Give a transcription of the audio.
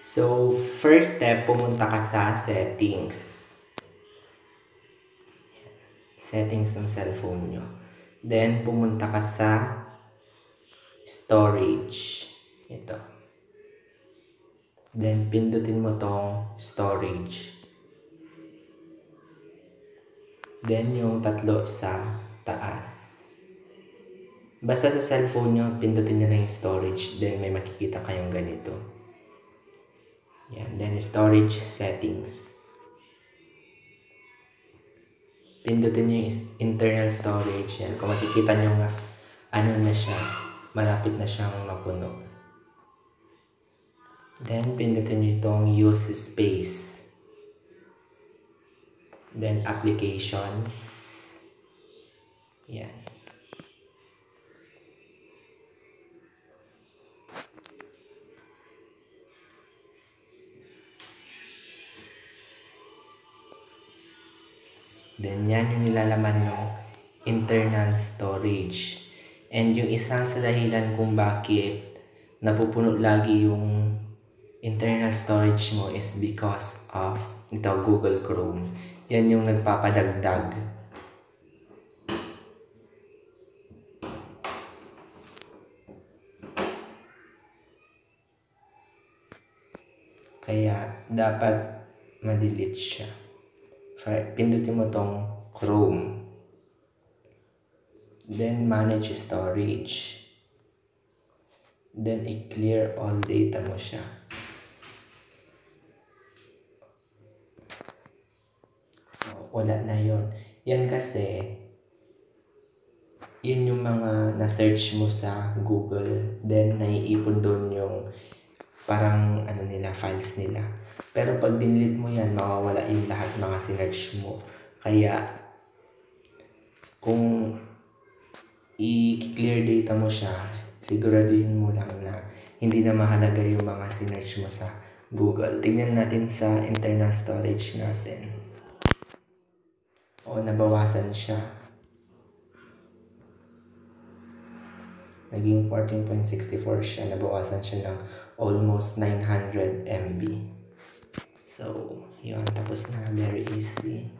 So, first step, pumunta ka sa settings. Settings ng cellphone nyo. Then, pumunta ka sa storage. Ito. Then, pindutin mo tong storage. Then, yung tatlo sa taas. Basta sa cellphone nyo, pindutin nyo lang yung storage. Then, may makikita kayong ganito. Yan. Then, storage settings. Pindutin nyo yung internal storage. Yan. Kung makikita nyo nga, ano na siya, malapit na siyang mapuno. Then, pindutin nyo itong use space. Then, applications. Yan. Then, yan yung nilalaman ng internal storage. And yung isang sa dahilan kung bakit napupuno lagi yung internal storage mo is because of ito, Google Chrome. Yan yung nagpapadagdag. Kaya, dapat ma-delete siya. Pindutin mo tong Chrome. Then, manage storage. Then, i-clear all data mo siya. So, wala na yon Yan kasi, yun yung mga na-search mo sa Google. Then, naiipon doon yung parang ano nila, files nila. Pero pag dinelete mo yan, mawawala yung lahat mga sinerch mo. Kaya, kung i-clear data mo siya, siguraduhin mo lang na hindi na mahalaga yung mga sinerch mo sa Google. Tingnan natin sa internal storage natin. O, nabawasan siya. Naging 14.64 siya. Nabawasan siya ng almost 900 MB. So, yun. Tapos na. Very easy.